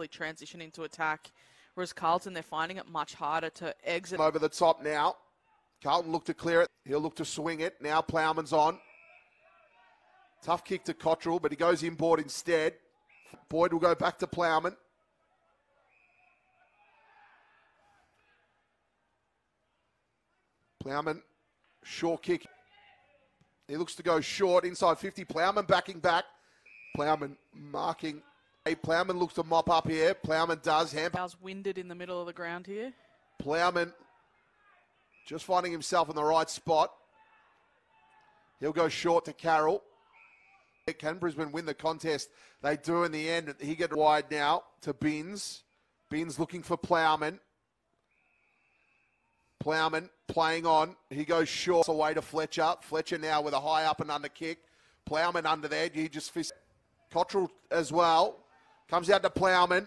effectively transition into attack. Whereas Carlton, they're finding it much harder to exit. Over the top now. Carlton look to clear it. He'll look to swing it. Now Plowman's on. Tough kick to Cottrell, but he goes inboard instead. Boyd will go back to Plowman. Plowman, short kick. He looks to go short inside 50. Plowman backing back. Plowman marking. Plowman looks to mop up here. Plowman does. Ham. Bow's winded in the middle of the ground here. Plowman just finding himself in the right spot. He'll go short to Carroll. Can Brisbane win the contest? They do in the end. He get wide now to Binns. Binns looking for Plowman. Plowman playing on. He goes short away to Fletcher. Fletcher now with a high up and under kick. Plowman under there. He just fist. Cottrell as well. Comes out to Plowman.